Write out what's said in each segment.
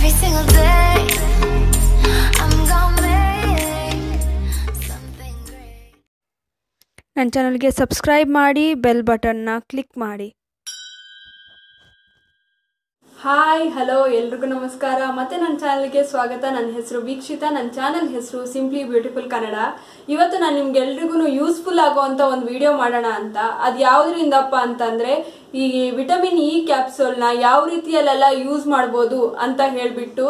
Every single day, I'm gonna make something great. ನನ್ನ ಚಾನಲ್ಗೆ subscribe ಮಾಡಿ ಬೆಲ್ ಬಟನ್ನ ಕ್ಲಿಕ್ ಮಾಡಿ. ಹಾಯ್ ಹಲೋ ಎಲ್ರಿಗೂ ನಮಸ್ಕಾರ. ಮತ್ತೆ ನನ್ನ ಚಾನಲ್ಗೆ ಸ್ವಾಗತ. ನನ್ನ ಹೆಸರು ವೀಕ್ಷಿತ. ನನ್ನ ಚಾನಲ್ ಹೆಸರು ಸಿಂಪ್ಲಿ ಬ್ಯೂಟಿಫುಲ್ ಕನ್ನಡ ಇವತ್ತು ನಾನು ನಿಮ್ಗೆಲ್ರಿಗೂ ಯೂಸ್ಫುಲ್ ಆಗುವಂತ ಒಂದು ವಿಡಿಯೋ ಮಾಡೋಣ ಅಂತ. ಅದು ಯಾವುದರಿಂದಪ್ಪ ಅಂತಂದ್ರೆ ಈ ವಿಟಮಿನ್ ಇ ಕ್ಯಾಪ್ಸೂಲ್ನ ಯಾವ ರೀತಿಯಲ್ಲೆಲ್ಲ ಯೂಸ್ ಮಾಡ್ಬೋದು ಅಂತ ಹೇಳ್ಬಿಟ್ಟು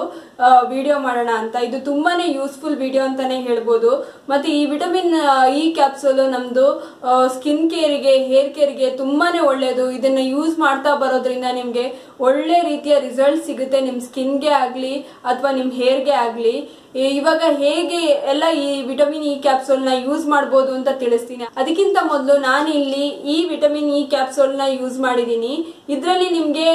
ವಿಡಿಯೋ ಮಾಡೋಣ ಅಂತ. ಇದು ತುಂಬಾನೇ ಯೂಸ್ಫುಲ್ ವಿಡಿಯೋ ಅಂತಾನೆ ಹೇಳ್ಬೋದು. ಮತ್ತೆ ಈ ವಿಟಮಿನ್ ಇ ಕ್ಯಾಪ್ಸೂಲ್ ನಮ್ದು ಸ್ಕಿನ್ ಕೇರಿಗೆ ಹೇರ್ ಕೇರಿಗೆ ತುಂಬಾನೇ ಒಳ್ಳೆಯದು ಇದನ್ನ ಯೂಸ್ ಮಾಡ್ತಾ ಬರೋದ್ರಿಂದ ನಿಮ್ಗೆ ಒಳ್ಳೆ ರೀತಿಯ ರಿಸಲ್ಟ್ ಸಿಗುತ್ತೆ ನಿಮ್ ಸ್ಕಿನ್ಗೆ ಆಗ್ಲಿ ಅಥವಾ ನಿಮ್ ಹೇರ್ಗೆ ಆಗ್ಲಿ. ಇವಾಗ ಹೇಗೆ ಎಲ್ಲ ಈ ವಿಟಮಿನ್ ಇ ಕ್ಯಾಪ್ಸೋಲ್ನ ಯೂಸ್ ಮಾಡ್ಬೋದು ಅಂತ ತಿಳಿಸ್ತೀನಿ. ಅದಕ್ಕಿಂತ ಮೊದಲು ನಾನು ಇಲ್ಲಿ ಈ ವಿಟಮಿನ್ ಇ ಕ್ಯಾಪ್ಸೋಲ್ನ ಯೂಸ್ ಮಾಡಿದೀನಿ. ಇದರಲ್ಲಿ ನಿಮಗೆ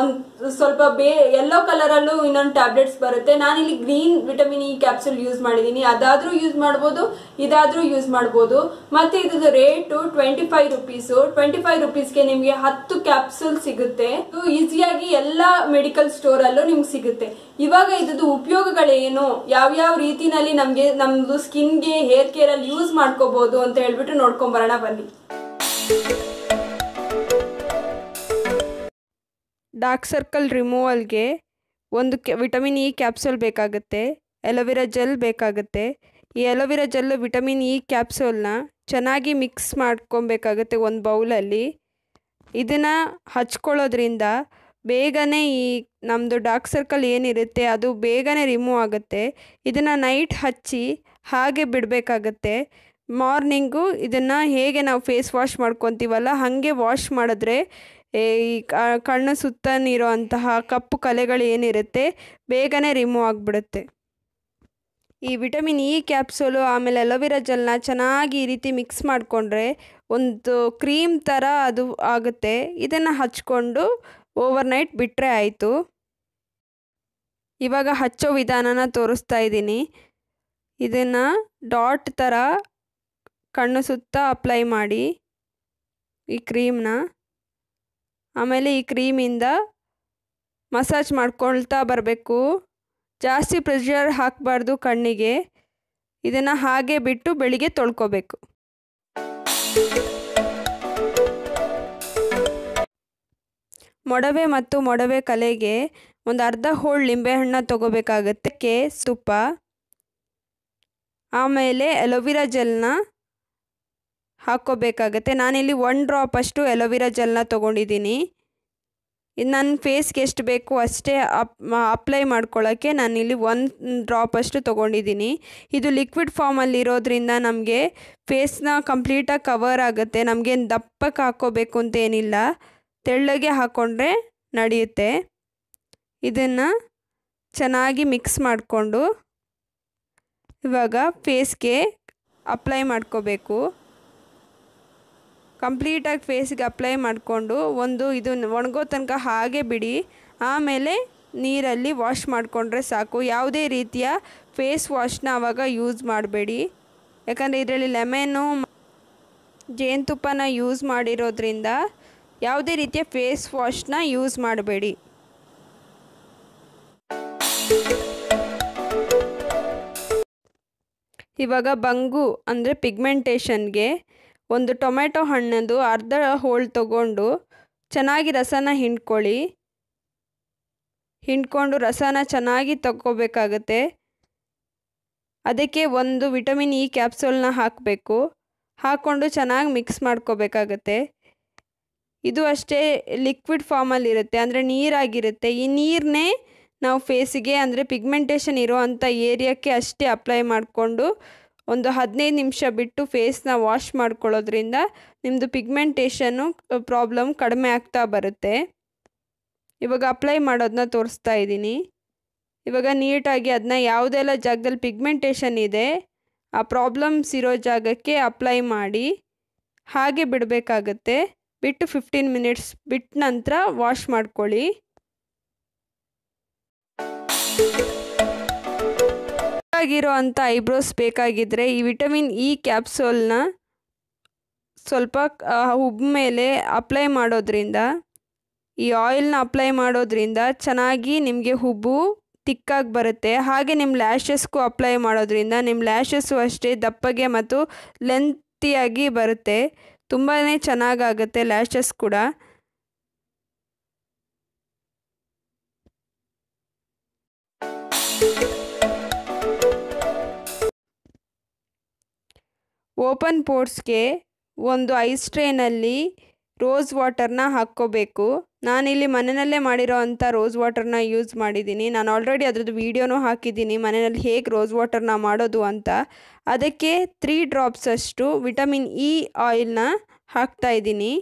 ಒಂದು ಸ್ವಲ್ಪ ಬೇ ಯೆಲ್ಲೋ ಕಲರಲ್ಲೂ ಇನ್ನೊಂದು ಟ್ಯಾಬ್ಲೆಟ್ಸ್ ಬರುತ್ತೆ. ನಾನಿಲ್ಲಿ green vitamin E capsule use ಮಾಡಿದ್ದೀನಿ ಅದಾದ್ರೂ ಯೂಸ್ ಮಾಡ್ಬೋದು, ಇದಾದ್ರೂ ಯೂಸ್ ಮಾಡ್ಬೋದು. ಮತ್ತೆ ಇದ್ರದ್ದು rate twenty five rupees twenty five ರುಪೀಸ್ಗೆ ನಿಮಗೆ ಹತ್ತು ಕ್ಯಾಪ್ಸೂಲ್ ಸಿಗುತ್ತೆ. ಈಸಿಯಾಗಿ ಎಲ್ಲ ಮೆಡಿಕಲ್ ಸ್ಟೋರಲ್ಲೂ ನಿಮ್ಗೆ ಸಿಗುತ್ತೆ. ಇವಾಗ ಇದ್ರದ್ದು ಉಪಯೋಗಗಳೇನು? ಯಾವ್ಯಾವ ರೀತಿನಲ್ಲಿ ನಮಗೆ ನಮ್ಮದು ಸ್ಕಿನ್ಗೆ ಹೇರ್ ಕೇರ್ ಅಲ್ಲಿ ಯೂಸ್ ಮಾಡ್ಕೋಬೋದು ಅಂತ ಹೇಳ್ಬಿಟ್ಟು ನೋಡ್ಕೊಂಡ್ ಬರೋಣ ಬನ್ನಿ. ಡಾರ್ಕ್ ಸರ್ಕಲ್ ರಿಮೂವಲ್ಗೆ ಒಂದು ಕೆ, ವಿಟಮಿನ್ ಇ ಕ್ಯಾಪ್ಸೂಲ್ ಬೇಕಾಗುತ್ತೆ ಎಲೋವಿರಾ ಜೆಲ್ ಬೇಕಾಗುತ್ತೆ. ಈ aloe vera gel, vitamin E ಕ್ಯಾಪ್ಸೂಲ್ನ ಚೆನ್ನಾಗಿ ಮಿಕ್ಸ್ ಮಾಡ್ಕೊಬೇಕಾಗುತ್ತೆ ಒಂದು ಬೌಲಲ್ಲಿ. ಇದನ್ನು ಹಚ್ಕೊಳ್ಳೋದ್ರಿಂದ ಬೇಗನೆ ಈ ನಮ್ಮದು ಡಾರ್ಕ್ ಸರ್ಕಲ್ ಏನಿರುತ್ತೆ ಅದು ಬೇಗನೆ ರಿಮೂವ್ ಆಗುತ್ತೆ. ಇದನ್ನು ನೈಟ್ ಹಚ್ಚಿ ಹಾಗೆ ಬಿಡಬೇಕಾಗತ್ತೆ. ಮಾರ್ನಿಂಗು ಇದನ್ನು ಹೇಗೆ ನಾವು ಫೇಸ್ ವಾಶ್ ಮಾಡ್ಕೊತೀವಲ್ಲ, ಹಾಗೆ ವಾಶ್ ಮಾಡಿದ್ರೆ ಈ ಕಣ್ಣು ಸುತ್ತನಿರೋ ಅಂತಹ ಕಪ್ಪು ಕಲೆಗಳು ಏನಿರುತ್ತೆ ಬೇಗನೆ ರಿಮೂವ್ ಆಗಿಬಿಡುತ್ತೆ. ಈ ವಿಟಮಿನ್ ಇ ಕ್ಯಾಪ್ಸೂಲು, ಆಮೇಲೆ ಅಲೋವೆರಾ ಜೆಲ್ನ ಚೆನ್ನಾಗಿ ಈ ರೀತಿ ಮಿಕ್ಸ್ ಮಾಡಿಕೊಂಡ್ರೆ ಒಂದು ಕ್ರೀಮ್ ಥರ ಅದು ಆಗುತ್ತೆ. ಇದನ್ನು ಹಚ್ಕೊಂಡು ಓವರ್ ನೈಟ್ ಬಿಟ್ಟರೆ ಆಯಿತು. ಇವಾಗ ಹಚ್ಚೋ ವಿಧಾನನ ತೋರಿಸ್ತಾ ಇದ್ದೀನಿ. ಇದನ್ನು ಡಾಟ್ ಥರ ಕಣ್ಣು ಸುತ್ತ ಅಪ್ಲೈ ಮಾಡಿ ಈ ಕ್ರೀಮ್ನ. ಆಮೇಲೆ ಈ ಕ್ರೀಮಿಂದ ಮಸಾಜ್ ಮಾಡ್ಕೊಳ್ತಾ ಬರಬೇಕು. ಜಾಸ್ತಿ ಪ್ರೆಷರ್ ಹಾಕಬಾರ್ದು ಕಣ್ಣಿಗೆ. ಇದನ್ನು ಹಾಗೆ ಬಿಟ್ಟು ಬೆಳಿಗ್ಗೆ ತೊಳ್ಕೊಬೇಕು. ಮೊಡವೆ ಮತ್ತು ಮೊಡವೆ ಕಲೆಗೆ ಒಂದು ಅರ್ಧ ಹೋಳು ಲಿಂಬೆಹಣ್ಣ ತೊಗೋಬೇಕಾಗತ್ತೆ. ತುಪ್ಪ. ಆಮೇಲೆ ಅಲೋವಿರಾ ಜೆಲ್ನ ಹಾಕ್ಕೋಬೇಕಾಗತ್ತೆ. ನಾನಿಲ್ಲಿ ಒನ್ ಡ್ರಾಪ್ ಅಷ್ಟು ಎಲೋವಿರಾ ಜೆಲ್ನ ತೊಗೊಂಡಿದ್ದೀನಿ. ಇದು ನನ್ನ ಫೇಸ್ಗೆ ಎಷ್ಟು ಬೇಕು ಅಷ್ಟೇ ಅಪ್ ಅಪ್ಲೈ ಮಾಡ್ಕೊಳ್ಳೋಕ್ಕೆ ನಾನಿಲ್ಲಿ ಒನ್ ಡ್ರಾಪ್ ಅಷ್ಟು ತೊಗೊಂಡಿದ್ದೀನಿ. ಇದು ಲಿಕ್ವಿಡ್ ಫಾರ್ಮಲ್ಲಿ ಇರೋದ್ರಿಂದ ನಮಗೆ ಫೇಸ್ನ ಕಂಪ್ಲೀಟಾಗಿ ಕವರ್ ಆಗುತ್ತೆ. ನಮಗೆ ದಪ್ಪಕ್ಕೆ ಹಾಕ್ಕೋಬೇಕು ಅಂತ ಏನಿಲ್ಲ. ತೆಳ್ಳಗೆ ಹಾಕ್ಕೊಂಡ್ರೆ ನಡೆಯುತ್ತೆ. ಇದನ್ನು ಚೆನ್ನಾಗಿ ಮಿಕ್ಸ್ ಮಾಡಿಕೊಂಡು ಇವಾಗ ಫೇಸ್ಗೆ ಅಪ್ಲೈ ಮಾಡ್ಕೋಬೇಕು. ಕಂಪ್ಲೀಟಾಗಿ ಫೇಸ್ಗೆ ಅಪ್ಲೈ ಮಾಡಿಕೊಂಡು ಒಂದು ಇದು ಒಣಗೋ ತನಕ ಹಾಗೆ ಬಿಡಿ. ಆಮೇಲೆ ನೀರಲ್ಲಿ ವಾಶ್ ಮಾಡಿಕೊಂಡ್ರೆ ಸಾಕು. ಯಾವುದೇ ರೀತಿಯ ಫೇಸ್ ವಾಶ್ನ ಆವಾಗ ಯೂಸ್ ಮಾಡಬೇಡಿ. ಯಾಕಂದರೆ ಇದರಲ್ಲಿ ಲೆಮೆನು ಜೇನುತುಪ್ಪನ ಯೂಸ್ ಮಾಡಿರೋದ್ರಿಂದ ಯಾವುದೇ ರೀತಿಯ ಫೇಸ್ ವಾಶ್ನ ಯೂಸ್ ಮಾಡಬೇಡಿ. ಇವಾಗ ಬಂಗು ಅಂದರೆ ಪಿಗ್ಮೆಂಟೇಷನ್ಗೆ ಒಂದು ಟೊಮೆಟೊ ಹಣ್ಣದು ಅರ್ಧ ಹೋಳು ತಗೊಂಡು ಚೆನ್ನಾಗಿ ರಸನ ಹಿಂಡ್ಕೊಳ್ಳಿ. ಹಿಂಡ್ಕೊಂಡು ರಸನ ಚೆನ್ನಾಗಿ ತಗೋಬೇಕಾಗತ್ತೆ ಅದಕ್ಕೆ ಒಂದು ವಿಟಮಿನ್ ಇ ಕ್ಯಾಪ್ಸೂಲ್ನ ಹಾಕಬೇಕು. ಹಾಕ್ಕೊಂಡು ಚೆನ್ನಾಗಿ ಮಿಕ್ಸ್ ಮಾಡ್ಕೋಬೇಕಾಗತ್ತೆ. ಇದು ಅಷ್ಟೇ ಲಿಕ್ವಿಡ್ ಫಾರ್ಮಲ್ಲಿರುತ್ತೆ. ಅಂದರೆ ನೀರಾಗಿರುತ್ತೆ. ಈ ನೀರನ್ನೇ ನಾವು ಫೇಸಿಗೆ, ಅಂದರೆ ಪಿಗ್ಮೆಂಟೇಷನ್ ಇರೋ ಅಂಥ ಏರಿಯಾಕ್ಕೆ ಅಷ್ಟೇ ಅಪ್ಲೈ ಮಾಡಿಕೊಂಡು ಒಂದು ಹದಿನೈದು ನಿಮಿಷ ಬಿಟ್ಟು ಫೇಸ್ನ ವಾಶ್ ಮಾಡ್ಕೊಳ್ಳೋದ್ರಿಂದ ನಿಮ್ಮದು ಪಿಗ್ಮೆಂಟೇಷನ್ನು ಪ್ರಾಬ್ಲಮ್ ಕಡಿಮೆ ಆಗ್ತಾ ಬರುತ್ತೆ. ಇವಾಗ ಅಪ್ಲೈ ಮಾಡೋದನ್ನ ತೋರಿಸ್ತಾ ಇದ್ದೀನಿ. ಇವಾಗ ನೀಟಾಗಿ ಅದನ್ನ ಯಾವುದೆಲ್ಲ ಜಾಗದಲ್ಲಿ ಪಿಗ್ಮೆಂಟೇಷನ್ ಇದೆ, ಆ ಪ್ರಾಬ್ಲಮ್ಸ್ ಇರೋ ಜಾಗಕ್ಕೆ ಅಪ್ಲೈ ಮಾಡಿ, ಹಾಗೆ ಬಿಡಬೇಕಾಗತ್ತೆ. ಬಿಟ್ಟು ಫಿಫ್ಟೀನ್ ಮಿನಿಟ್ಸ್ ಬಿಟ್ಟ ನಂತರ ವಾಶ್ ಮಾಡ್ಕೊಳ್ಳಿ. ಆಗಿರೋ ಅಂಥ ಐಬ್ರೋಸ್ ಬೇಕಾಗಿದ್ದರೆ ಈ ವಿಟಮಿನ್ ಇ ಕ್ಯಾಪ್ಸೂಲ್ನ ಸ್ವಲ್ಪ ಹುಬ್ಬ ಮೇಲೆ ಅಪ್ಲೈ ಮಾಡೋದ್ರಿಂದ, ಈ ಆಯಿಲ್ನ ಅಪ್ಲೈ ಮಾಡೋದ್ರಿಂದ ಚೆನ್ನಾಗಿ ನಿಮಗೆ ಹುಬ್ಬು ತಿಕ್ಕಾಗಿ ಬರುತ್ತೆ. ಹಾಗೆ ನಿಮ್ಮ ಲ್ಯಾಶಸ್ಗೂ ಅಪ್ಲೈ ಮಾಡೋದ್ರಿಂದ ನಿಮ್ಮ ಲ್ಯಾಶಸ್ಸು ಅಷ್ಟೇ ದಪ್ಪಗೆ ಮತ್ತು ಲೆಂತಿಯಾಗಿ ಬರುತ್ತೆ. ತುಂಬಾ ಚೆನ್ನಾಗಾಗುತ್ತೆ ಲ್ಯಾಶಸ್ ಕೂಡ. ಓಪನ್ ಪೋರ್ಟ್ಸ್ಗೆ ಒಂದು ಐಸ್ ಟ್ರೇನಲ್ಲಿ ರೋಸ್ ವಾಟರ್ನ ಹಾಕ್ಕೋಬೇಕು. ನಾನಿಲ್ಲಿ ಮನೆಯಲ್ಲೇ ಮಾಡಿರೋ ಅಂಥ ರೋಸ್ ವಾಟರ್ನ ಯೂಸ್ ಮಾಡಿದ್ದೀನಿ. ನಾನು ಆಲ್ರೆಡಿ ಅದ್ರದ್ದು ವೀಡಿಯೋನೂ ಹಾಕಿದ್ದೀನಿ. ಮನೆಯಲ್ಲಿ ಹೇಗೆ ರೋಸ್ ವಾಟರ್ನ ಮಾಡೋದು ಅಂತ. ಅದಕ್ಕೆ ತ್ರೀ ಡ್ರಾಪ್ಸ್ ಅಷ್ಟು ವಿಟಮಿನ್ ಇ ಆಯಿಲ್ನ ಹಾಕ್ತಾಯಿದ್ದೀನಿ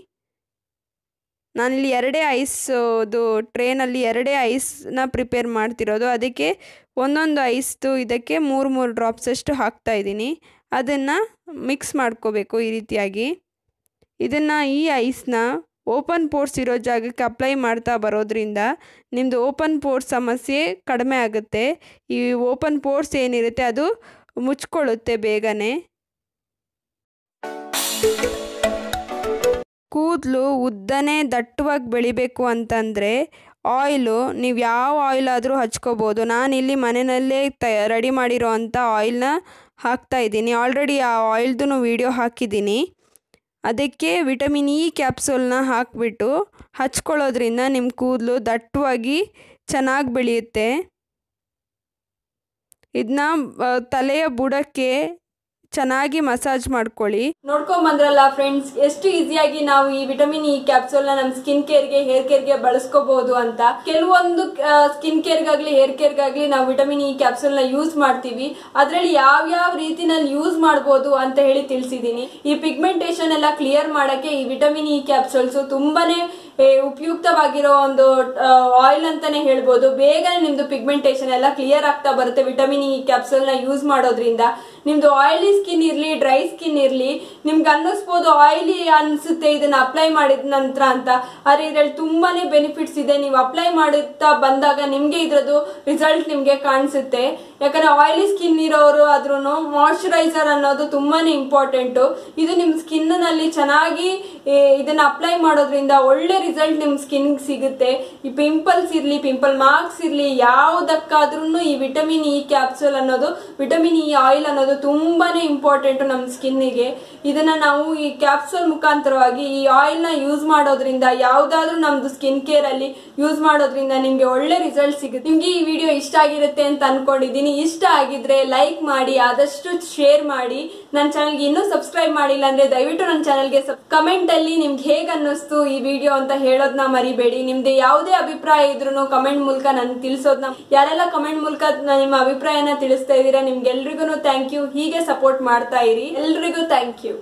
ನಾನಿಲ್ಲಿ ಎರಡೇ ಐಸ್ದು ಟ್ರೇನಲ್ಲಿ ಎರಡೇ ಐಸ್ನ ಪ್ರಿಪೇರ್ ಮಾಡ್ತಿರೋದು. ಅದಕ್ಕೆ ಒಂದೊಂದು ಐಸ್ದು ಇದಕ್ಕೆ ಮೂರು ಮೂರು ಡ್ರಾಪ್ಸ್ ಅಷ್ಟು ಹಾಕ್ತಾಯಿದ್ದೀನಿ ಅದನ್ನು ಮಿಕ್ಸ್ ಮಾಡ್ಕೋಬೇಕು ಈ ರೀತಿಯಾಗಿ. ಇದನ್ನು ಈ ಐಸ್ನ ಓಪನ್ ಪೋರ್ಟ್ಸ್ ಇರೋ ಜಾಗಕ್ಕೆ ಅಪ್ಲೈ ಮಾಡ್ತಾ ಬರೋದ್ರಿಂದ ನಿಮ್ಮದು ಓಪನ್ ಪೋರ್ಸ್ ಸಮಸ್ಯೆ ಕಡಿಮೆ ಆಗುತ್ತೆ. ಈ ಓಪನ್ ಪೋರ್ಟ್ಸ್ ಏನಿರುತ್ತೆ ಅದು ಮುಚ್ಕೊಳ್ಳುತ್ತೆ ಬೇಗನೆ. ಕೂದಲು ಉದ್ದನೆ ದಟ್ಟವಾಗಿ ಬೆಳಿಬೇಕು ಅಂತಂದರೆ ಆಯಿಲು ನೀವು ಯಾವ ಆಯಿಲ್ ಆದರೂ ಹಚ್ಕೋಬೋದು. ನಾನಿಲ್ಲಿ ಮನೆಯಲ್ಲೇ ತ ರೆಡಿ ಮಾಡಿರೋ ಅಂಥ ಆಯಿಲ್ನ ಹಾಕ್ತಾಯಿದ್ದೀನಿ ಆಲ್ರೆಡಿ ಆ ಆಯಿಲ್ದು ವೀಡಿಯೋ ಹಾಕಿದ್ದೀನಿ. ಅದಕ್ಕೆ ವಿಟಮಿನ್ ಇ ಕ್ಯಾಪ್ಸೂಲ್ನ ಹಾಕಿಬಿಟ್ಟು ಹಚ್ಕೊಳ್ಳೋದ್ರಿಂದ ನಿಮ್ಮ ಕೂದಲು ದಟ್ಟವಾಗಿ ಚೆನ್ನಾಗಿ ಬೆಳೆಯುತ್ತೆ. ಇದನ್ನ ತಲೆಯ ಬುಡಕ್ಕೆ ಚೆನ್ನಾಗಿ ಮಸಾಜ್ ಮಾಡ್ಕೊಳ್ಳಿ. ನೋಡ್ಕೊಂಡ್ ಬಂದ್ರಲ್ಲ ಫ್ರೆಂಡ್ಸ್ ಎಷ್ಟು ಈಸಿಯಾಗಿ ನಾವು ಈ ವಿಟಮಿನ್ ಇ ಕ್ಯಾಪ್ಸೂಲ್ನ ನಮ್ ಸ್ಕಿನ್ ಕೇರ್ಗೆ ಹೇರ್ಗೆ ಬಳಸ್ಕೋಬಹುದು ಅಂತ. ಕೆಲವೊಂದು ಸ್ಕಿನ್ ಕೇರ್ ಗಾಗ್ಲಿ ಹೇರ್ ಗಾಗ್ಲಿ ನಾವು ವಿಟಮಿನ್ ಇ ಕ್ಯಾಪ್ಸೂಲ್ನ ಯೂಸ್ ಮಾಡ್ತೀವಿ. ಅದ್ರಲ್ಲಿ ಯಾವ ಯಾವ ರೀತಿನಲ್ಲಿ ಯೂಸ್ ಮಾಡಬಹುದು ಅಂತ ಹೇಳಿ ತಿಳಿಸಿದೀನಿ. ಈ ಪಿಗ್ಮೆಂಟೇಶನ್ ಎಲ್ಲ ಕ್ಲಿಯರ್ ಮಾಡಕ್ಕೆ ಈ ವಿಟಮಿನ್ ಇ ಕ್ಯಾಪ್ಸೂಲ್ಸ್ ತುಂಬಾನೇ ಉಪಯುಕ್ತವಾಗಿರೋ ಒಂದು ಆಯಿಲ್ ಅಂತಾನೆ ಹೇಳ್ಬೋದು. ಬೇಗನೆ ನಿಮ್ದು ಪಿಗ್ಮೆಂಟೇಶನ್ ಎಲ್ಲ ಕ್ಲಿಯರ್ ಆಗ್ತಾ ಬರುತ್ತೆ ವಿಟಮಿನ್ ಇ ಕ್ಯಾಪ್ಸೂಲ್ನ ಯೂಸ್ ಮಾಡೋದ್ರಿಂದ. ನಿಮ್ದು ಆಯಿಲಿ ಸ್ಕಿನ್ ಇರ್ಲಿ ಡ್ರೈ ಸ್ಕಿನ್ ಇರ್ಲಿ, ನಿಮ್ಗೆ ಅನ್ನಿಸ್ಬೋದು ಆಯಿಲಿ ಅನ್ಸುತ್ತೆ, ಇದನ್ನ ಅಪ್ಲೈ ಮಾಡಿದ ನಂತರ ಅಂತ. ಆದರೆ ಇದ್ರಲ್ಲಿ ತುಂಬಾನೇ ಬೆನಿಫಿಟ್ಸ್ ಇದೆ. ನೀವು ಅಪ್ಲೈ ಮಾಡುತ್ತಾ ಬಂದಾಗ ನಿಮ್ಗೆ ಇದ್ರದ್ದು ರಿಸಲ್ಟ್ ನಿಮ್ಗೆ ಕಾಣಿಸುತ್ತೆ. ಯಾಕಂದ್ರೆ ಆಯಿಲಿ ಸ್ಕಿನ್ ಇರೋರು ಆದ್ರೂ ಮಾಯಶ್ಚರೈಸರ್ ಅನ್ನೋದು ತುಂಬಾನೇ ಇಂಪಾರ್ಟೆಂಟ್ ಇದು ನಿಮ್ ಸ್ಕಿನ್ನಲ್ಲಿ ಚೆನ್ನಾಗಿ ಇದನ್ನ ಅಪ್ಲೈ ಮಾಡೋದ್ರಿಂದ ಒಳ್ಳೆ ರಿಸಲ್ಟ್ ನಿಮ್ ಸ್ಕಿನ್ ಸಿಗುತ್ತೆ. ಈ ಪಿಂಪಲ್ಸ್ ಇರ್ಲಿ ಪಿಂಪಲ್ ಮಾರ್ಕ್ಸ್ ಇರ್ಲಿ ಯಾವ್ದಕ್ಕಾದ್ರೂ ಈ ವಿಟಮಿನ್ ಇ ಕ್ಯಾಪ್ಸೂಲ್ ಅನ್ನೋದು ವಿಟಮಿನ್ ಇ ಆಯಿಲ್ ಅನ್ನೋದು ತುಂಬಾನೇ ಇಂಪಾರ್ಟೆಂಟ್ ನಮ್ಮ ಸ್ಕಿನ್ನಿಗೆ ಇದನ್ನ ನಾವು ಈ ಕ್ಯಾಪ್ಸೂಲ್ ಮುಖಾಂತರವಾಗಿ ಈ ಆಯಿಲ್ನ ಯೂಸ್ ಮಾಡೋದ್ರಿಂದ, ಯಾವ್ದಾದ್ರು ನಮ್ದು ಸ್ಕಿನ್ ಕೇರ್ ಅಲ್ಲಿ ಯೂಸ್ ಮಾಡೋದ್ರಿಂದ ನಿಮ್ಗೆ ಒಳ್ಳೆ ರಿಸಲ್ಟ್ ಸಿಗುತ್ತೆ. ನಿಮ್ಗೆ ಈ ವಿಡಿಯೋ ಇಷ್ಟ ಆಗಿರುತ್ತೆ ಅಂತ ಅನ್ಕೊಂಡಿದೀನಿ ಇಷ್ಟ ಆಗಿದ್ರೆ ಲೈಕ್ ಮಾಡಿ, ಆದಷ್ಟು ಶೇರ್ ಮಾಡಿ. ನನ್ನ ಚಾನಲ್ಗೆ ಇನ್ನೂ ಸಬ್ಸ್ಕ್ರೈಬ್ ಮಾಡಿಲ್ಲ ಅಂದ್ರೆ ದಯವಿಟ್ಟು ನನ್ನ ಚಾನಲ್ಗೆ ಕಮೆಂಟ್ ಅಲ್ಲಿ ನಿಮ್ಗೆ ಹೇಗ್ ಅನ್ನಿಸ್ತು ಈ ವಿಡಿಯೋ ಅಂತ ಹೇಳೋದ್ನ ಮರಿಬೇಡಿ. ನಿಮ್ದು ಯಾವುದೇ ಅಭಿಪ್ರಾಯ ಇದ್ರೂ ಕಮೆಂಟ್ ಮೂಲಕ ನನ್ಗೆ ತಿಳಿಸೋದನ್ನ ಯಾರೆಲ್ಲ ಕಮೆಂಟ್ ಮೂಲಕ ನಿಮ್ಮ ಅಭಿಪ್ರಾಯನ ತಿಳಿಸ್ತಾ ಇದ್ದೀರಾ ನಿಮ್ಗೆಲ್ರಿಗೂ ಥ್ಯಾಂಕ್ ಯು ಹೀಗೆ ಸಪೋರ್ಟ್ ಮಾಡ್ತಾ ಇರಿ. ಎಲ್ರಿಗೂ ಥ್ಯಾಂಕ್ ಯು